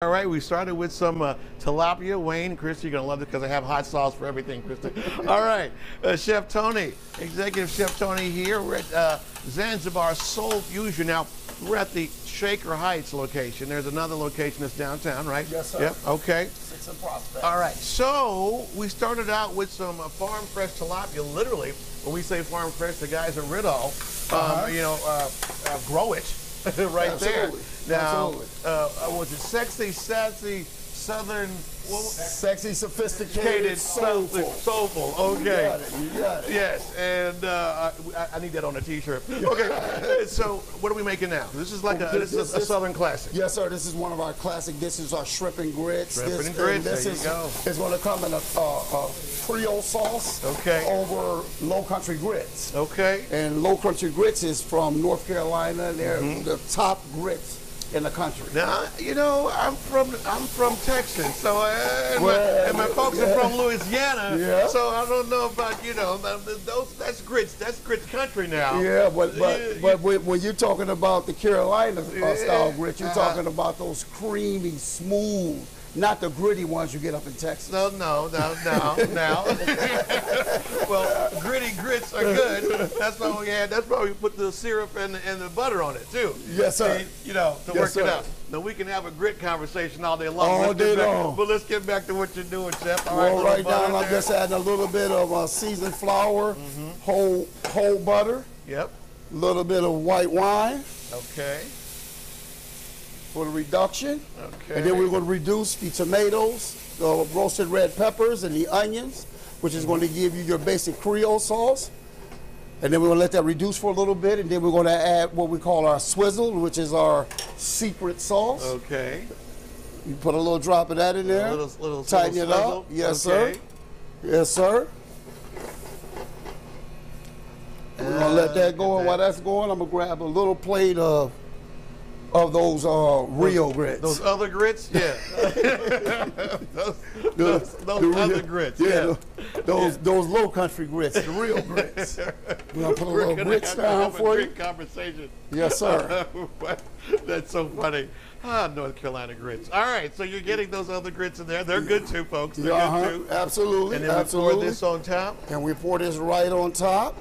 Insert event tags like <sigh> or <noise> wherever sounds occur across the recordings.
All right, we started with some uh, tilapia. Wayne, Chris, you're going to love it because I have hot sauce for everything, Kristi. <laughs> All right, uh, Chef Tony, Executive Chef Tony here. We're at uh, Zanzibar Soul Fusion. Now, we're at the Shaker Heights location. There's another location that's downtown, right? Yes, sir. Yep, okay. Six and prospect. All right, so we started out with some uh, farm fresh tilapia. Literally, when we say farm fresh, the guys at Ridall, um, Uh-huh. you know, uh, uh, grow it <laughs> right Absolutely. there. Now, Absolutely. uh, uh, was it sexy, sassy, southern, was Sexy, sophisticated, soulful. soulful. You Okay. got it. You got it. Yes, and uh, I, I need that on a T-shirt. Okay, <laughs> so what are we making now? This is like a this is a, This- Southern classic. Yes, sir. This is one of our classic dishes, our shrimp and grits. Shrimp this, and grits, This there you is, go. It's going to come in a, uh, a Creole sauce Okay. over low country grits. Okay. And low country grits is from North Carolina. They're Mm-hmm. the top grits in the country. Now, you know, I'm from I'm from Texas, so uh, and, my, and my folks are from Louisiana. Yeah. So I don't know about you know th- th- those that's grits that's grits country now. Yeah, but but You- but when when you're talking about the Carolina uh, Yeah. style grits, you're Uh-huh. talking about those creamy, smooth, not the gritty ones you get up in Texas. No, no, no, no, no. <laughs> well, gritty grits are good. That's why we had. That's why we put the syrup and the, and the butter on it too. Yes, sir. See, you know, to Yes, work it out. Now we can have a grit conversation all day long. All Let's day back- long. But let's get back to what you're doing, Chef. All well, little right now I'm there. just adding a little bit of uh, seasoned flour, Mm-hmm. whole whole butter, Yep. a little bit of white wine Okay. For the reduction, Okay. and then we're going to reduce the tomatoes, the roasted red peppers, and the onions, which is going to give you your basic Creole sauce. And then we're going to let that reduce for a little bit, and then we're going to add what we call our swizzle, which is our secret sauce. Okay. You put a little drop of that in there. little, little, Tighten little it up. Yes, okay. sir. Yes, sir. We're gonna let uh, that go, and while that's going, I'm gonna grab a little plate of of those uh, Rio grits. Those other grits, yeah. <laughs> those those, those the other grits, yeah. yeah. the- those those low country grits, the real grits. <laughs> We're gonna put a little grits down for you. conversation. Yes, sir. <laughs> That's so funny. Ah, North Carolina grits. All right, so you're getting those other grits in there. They're good too, folks. They're Uh-huh. good too. Absolutely, And then we pour absolutely. this on top. and we pour this right on top.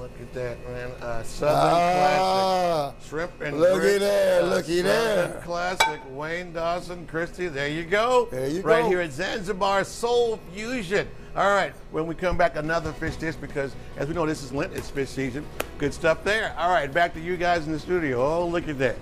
Look at that, man. Uh, Southern Ah, classic. Shrimp and Looky grits. there, uh, looky Southern there. Classic. Wayne Dawson, Kristi. There you go. There you right go. here at Zanzibar Soul Fusion. All right. When we come back, another fish dish because, as we know, this is Lent. It's fish season. Good stuff there. All right. Back to you guys in the studio. Oh, look at that.